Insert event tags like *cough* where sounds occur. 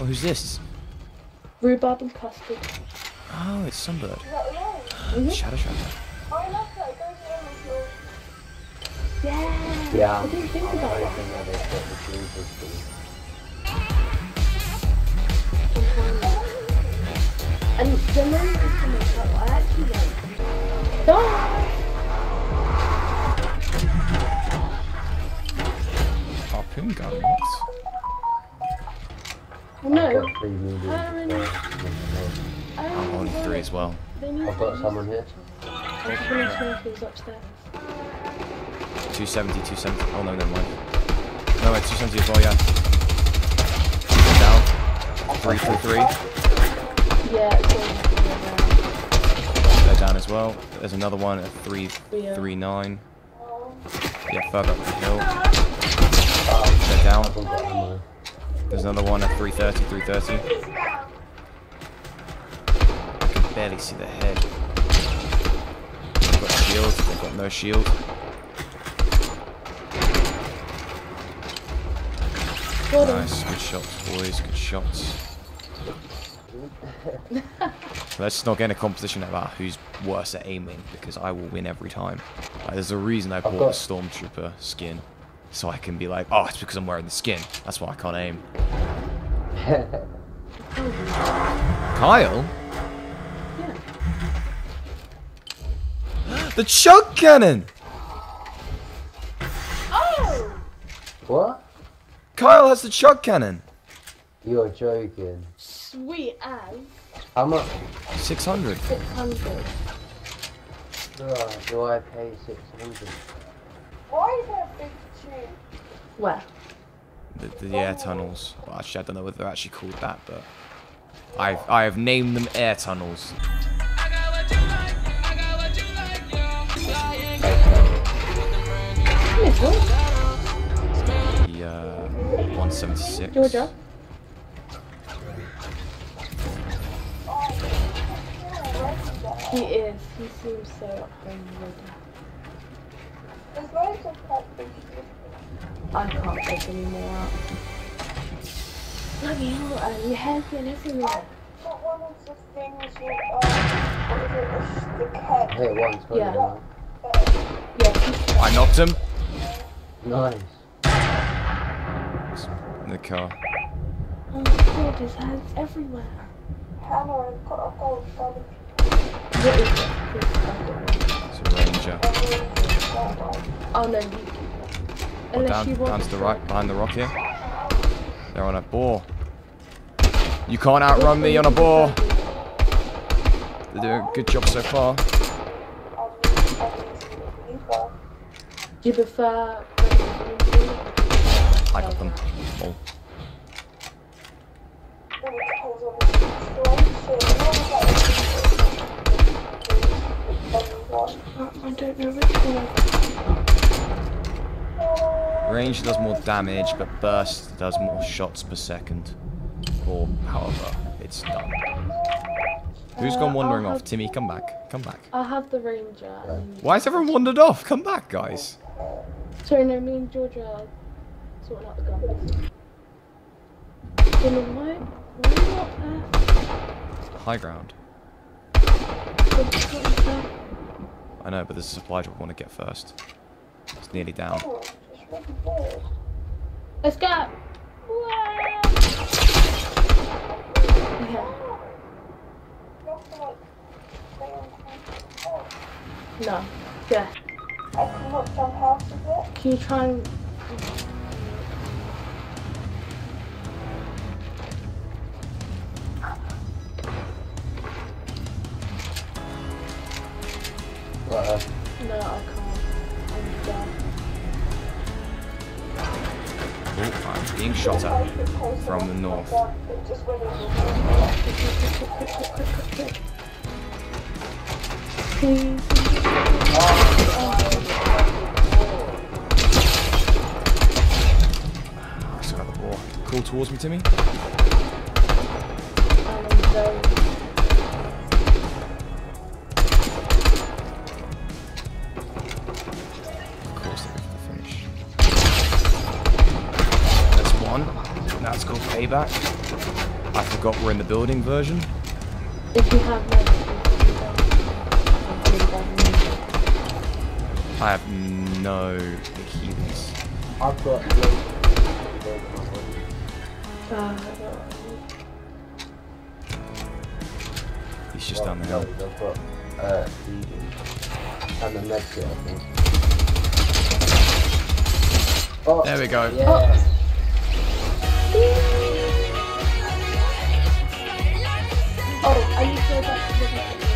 Oh, who's this? Rhubarb and custard. Oh, it's Sunbird. Mhm. Shadow Shadow. Yeah. Yeah. I didn't think I'm about that. hoping that they've got the blue crystal. And the moon is coming up. I actually like. So- three as well. I've got someone here. I'm putting upstairs. 270, 270. Oh no, never mind. No, wait, 270 as well, yeah. Down. 333. Yeah, it's all They're down as well. There's another one at 339. Yeah, further up the hill. They're down. I've got ammo. There's another one at 330, 330. I barely see the head. They've got shield. They've got no shield. Got. Nice. Good shots, boys. Good shots. *laughs* Let's not get in a competition about who's worse at aiming because I will win every time. Like, there's a reason I bought the Stormtrooper skin. So I can be like, oh, it's because I'm wearing the skin. That's why I can't aim. *laughs* Kyle? The chug cannon! Oh! what? Kyle has the chug cannon. You're joking. Sweet as How much 600. 600. uh, do I pay 600? Why is there a big tree? Where? The, the air tunnels. Well, actually, I don't know whether they're actually called that, but I've I have named them air tunnels. Miss? The uh, 176. Georgia? He is. He seems so at home with There's loads of quite big trees. I can't take any more out. Bloody hell, uh, your hair's getting everywhere. Not one of the things with, um, what is it, the, cat. I hit it once, but Yeah. yeah. Yeah, I knocked him. Nice. In the car. Oh my god, his hair's everywhere. Hannah, I've got a gold. What is it? It's a ranger. Oh no, you. Unless down, you want down to the right, behind the rock here. They're on a boar. You can't outrun me on a boar. They're doing a good job so far. Do you prefer? I got them. Oh. I don't know which. Range does more damage, but burst does more shots per second. Or however it's done. Who's gone uh, wandering I'll off? Timmy, come back. Come back. I'll have the ranger. Why has everyone wandered off? Come back, guys. Sorry, no, me and Georgia are sorting out the guns. Jimmy, why? Why are you not there? High ground. What- what is that? I know, but there's a supply drop I want to get first. It's nearly down. Let's go! Wah! Yeah. No. Yeah. I cannot jump out of it. Can you try and... No, I can't. I'm done. Oh, I'm being shot at from the north. I still got the ball. Call towards me, Timmy. That's called payback. I forgot we're in the building version. If you have no I have no keys. I've got uh, He's just down the hill. I've got uh, and the med kit, I think. Oh, There we go. Yeah. Oh, are you sure that's the